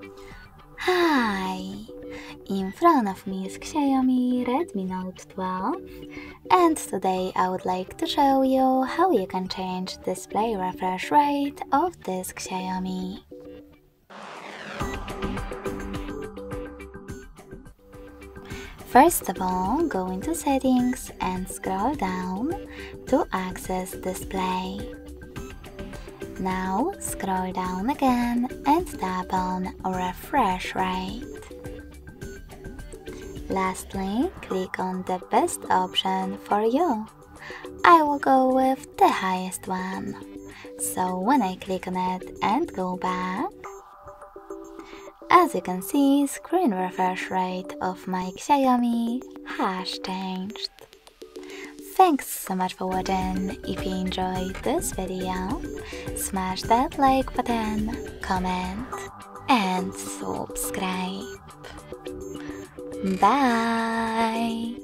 Hi! In front of me is Xiaomi Redmi Note 12 and today I would like to show you how you can change display refresh rate of this Xiaomi. First of all, go into settings and scroll down to access display. Now scroll down again and tap on refresh rate. Lastly, click on the best option for you. I will go with the highest one. So when I click on it and go back, as you can see, screen refresh rate of my Xiaomi has changed. Thanks so much for watching. If you enjoyed this video, smash that like button, comment and subscribe. Bye!